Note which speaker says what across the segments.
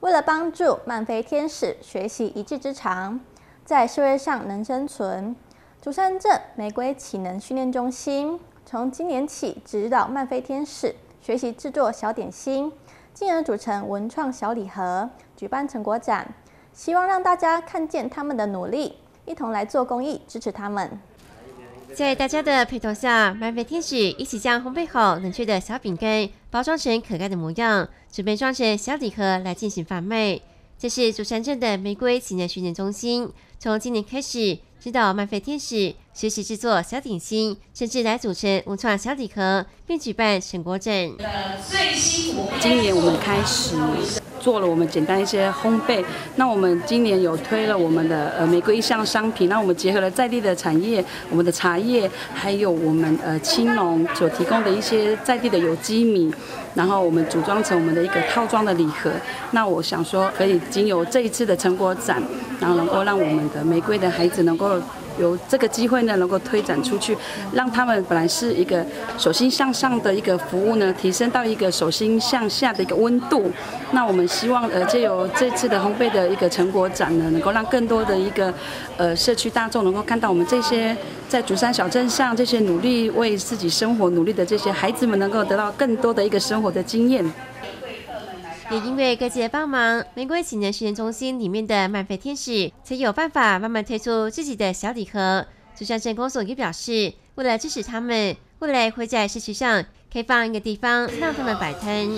Speaker 1: 为了帮助漫飞天使学习一技之长，在社会上能生存，竹山镇玫瑰启能训练中心从今年起指导漫飞天使学习制作小点心，进而组成文创小礼盒，举办成果展，希望让大家看见他们的努力，一同来做公益，支持他们。
Speaker 2: 在大家的陪同下，漫飞天使一起将烘焙好冷却的小饼干包装成可爱的模样，准备装成小礼盒来进行贩卖。这是竹山镇的玫瑰情人训练中心，从今年开始指导漫飞天使学习制作小点心，甚至来组成文创小礼盒，并举办成果展。
Speaker 3: 今年我们开始。做了我们简单一些烘焙，那我们今年有推了我们的呃玫瑰一项商品，那我们结合了在地的产业，我们的茶叶，还有我们呃青农所提供的一些在地的有机米，然后我们组装成我们的一个套装的礼盒。那我想说，可以经由这一次的成果展，然后能够让我们的玫瑰的孩子能够。有这个机会呢，能够推展出去，让他们本来是一个手心向上的一个服务呢，提升到一个手心向下的一个温度。那我们希望呃，借由这次的烘焙的一个成果展呢，能够让更多的一个呃社区大众能够看到我们这些在竹山小镇上这些努力为自己生活努力的这些孩子们，能够得到更多的一个生活的经验。
Speaker 2: 也因为各界帮忙，玫瑰情人训练中心里面的漫飞天使才有办法慢慢推出自己的小礼盒。朱山镇公所也表示，为了支持他们，未来会在市区上开放一个地方让他们摆摊。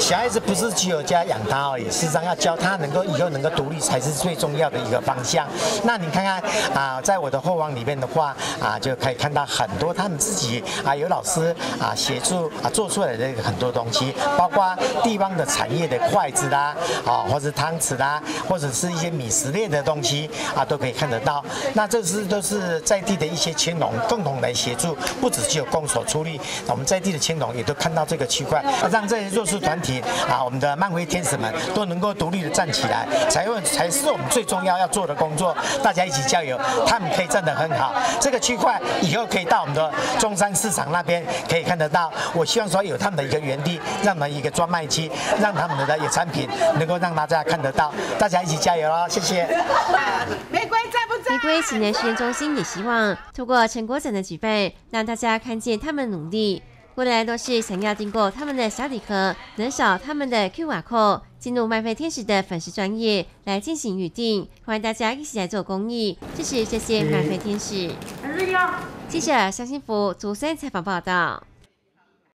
Speaker 4: 小孩子不是只有家养他而已，事实上要教他能够以后能够独立才是最重要的一个方向。那你看看啊，在我的后方里面的话啊，就可以看到很多他们自己啊有老师啊协助啊做出来的很多东西，包括地方的产业的筷子啦啊，或者汤匙啦，或者是一些米食类的东西啊，都可以看得到。那这是都是在地的一些青农共同来协助，不只只有公所出力，我们在地的青农也都看到这个区块，让这些弱势团。体啊，我们的漫威天使们都能够独立的站起来，才会才是我们最重要要做的工作。大家一起加油，他们可以站得很好。这个区块以后可以到我们的中山市场那边可以看得到。我希望说有他们的一个园地，让我们一个专卖区，让他们的野产品能够让大家看得到。大家一起加油哦，谢谢。
Speaker 2: 玫瑰在不在？玫瑰青年实验中心也希望通过成果展的举办，让大家看见他们努力。未来都是想要经过他们的小礼盒，能扫他们的 Q R code 进入麦飞天使的粉丝专业来进行预定。欢迎大家一起来做公益，支持这些麦飞天使。记者肖新福竹森采访报道。